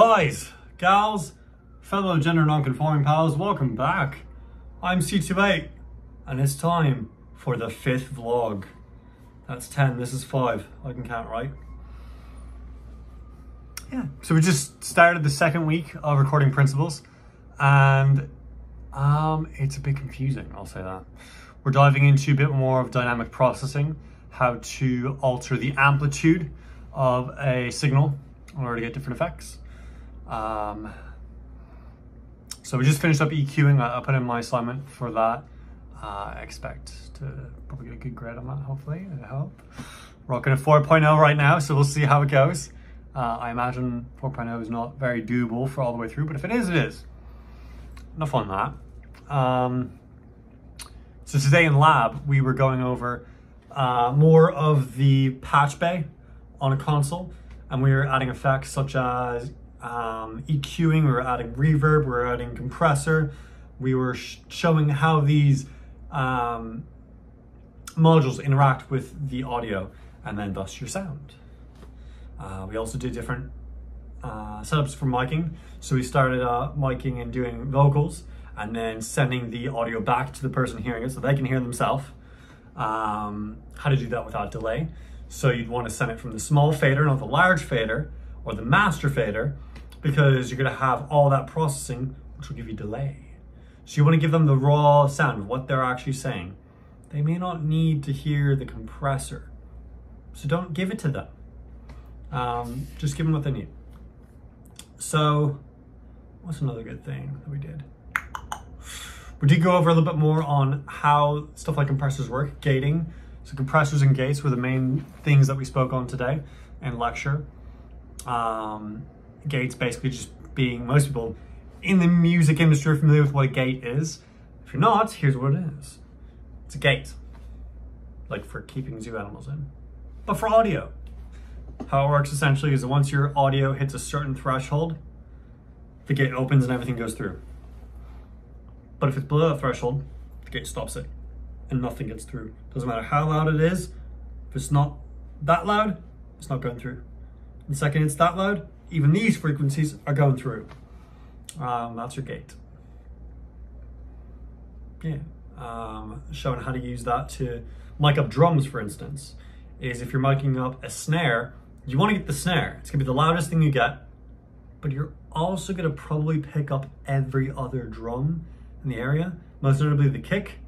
Guys, gals, fellow gender non-conforming pals, welcome back. I'm C28, and it's time for the fifth vlog. That's 10, this is 5. I can count, right? Yeah, so we just started the second week of recording principles, and um, it's a bit confusing, I'll say that. We're diving into a bit more of dynamic processing, how to alter the amplitude of a signal in order to get different effects. Um, so we just finished up EQing. I, put in my assignment for that. Uh, I expect to probably get a good grade on that, hopefully. I hope. Rocking a 4.0 right now, so we'll see how it goes. Uh, I imagine 4.0 is not very doable for all the way through, but if it is, it is. Enough on that. Um, so today in lab, we were going over uh, more of the patch bay on a console, and we were adding effects such as um, EQing, we were adding reverb, we were adding compressor, we were sh showing how these um, modules interact with the audio and then thus your sound. Uh, we also did different uh, setups for miking. So we started uh, miking and doing vocals and then sending the audio back to the person hearing it so they can hear themselves. Um, how to do that without delay. So you'd want to send it from the small fader, not the large fader, or the master fader, because you're going to have all that processing, which will give you delay. So you want to give them the raw sound of what they're actually saying. They may not need to hear the compressor. So don't give it to them. Um, just give them what they need. So what's another good thing that we did? We did go over a little bit more on how stuff like compressors work, gating. So compressors and gates were the main things that we spoke on today in lecture. Um, gates basically just being most people in the music industry are familiar with what a gate is. If you're not, here's what it is. It's a gate, like for keeping zoo animals in, but for audio. How it works essentially is that once your audio hits a certain threshold, the gate opens and everything goes through. But if it's below that threshold, the gate stops it and nothing gets through. Doesn't matter how loud it is, if it's not that loud, it's not going through. The second it's that loud, even these frequencies are going through. Um, that's your gate. Yeah, um, showing how to use that to mic up drums, for instance, is if you're miking up a snare, you want to get the snare. It's gonna be the loudest thing you get, but you're also gonna probably pick up every other drum in the area, most notably the kick.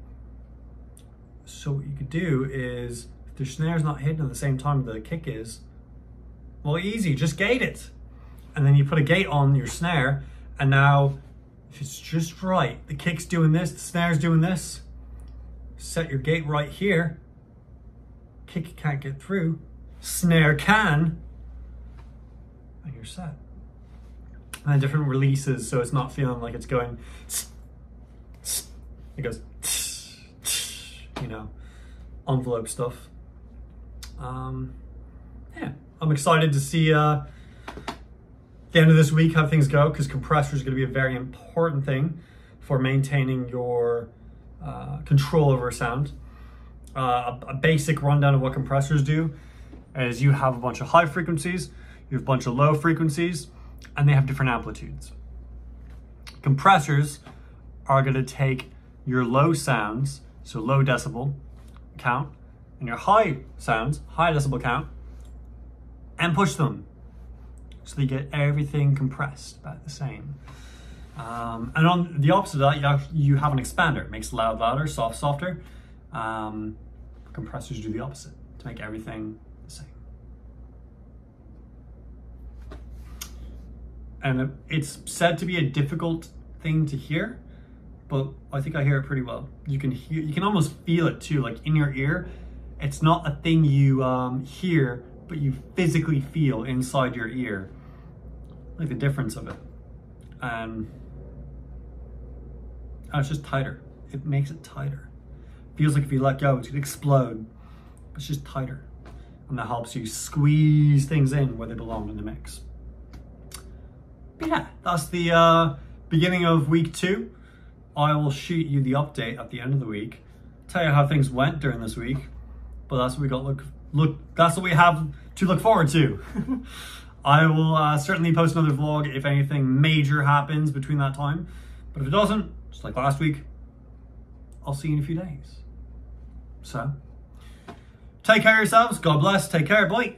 So what you could do is, if the snare's not hitting at the same time the kick is, well, easy, just gate it. And then you put a gate on your snare, and now if it's just right, the kick's doing this, the snare's doing this, set your gate right here, kick can't get through, snare can, and you're set. And different releases, so it's not feeling like it's going, it goes, you know, envelope stuff. Um, yeah, I'm excited to see uh, the end of this week how things go because compressor is going to be a very important thing for maintaining your uh, control over sound. Uh, a, a, basic rundown of what compressors do is you have a bunch of high frequencies, you have a bunch of low frequencies, and they have different amplitudes. Compressors are going to take your low sounds, so low decibel count, and your high sounds, high decibel count, and push them so they get everything compressed about the same. Um, and on the opposite of that, you have, you have an expander. It makes loud louder, soft softer. Um, compressors do the opposite to make everything the same. And it's said to be a difficult thing to hear, but I think I hear it pretty well. You can hear, you can almost feel it too, like in your ear. It's not a thing you um, hear but you physically feel inside your ear, like the difference of it. And, and it's just tighter. It makes it tighter. Feels like if you let go, it's gonna explode. It's just tighter. And that helps you squeeze things in where they belong in the mix. But yeah, that's the uh, beginning of week two. I will shoot you the update at the end of the week, tell you how things went during this week. But that's what we got look look that's what we have to look forward to. I will uh, certainly post another vlog if anything major happens between that time. But if it doesn't, just like last week, I'll see you in a few days. So, take care of yourselves. God bless. Take care. Bye.